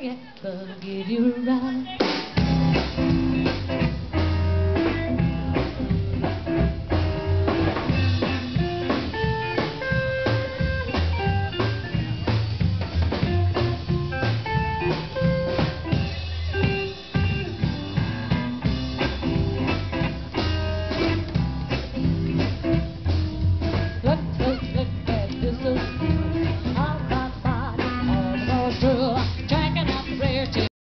yeah, I'll give you a ride.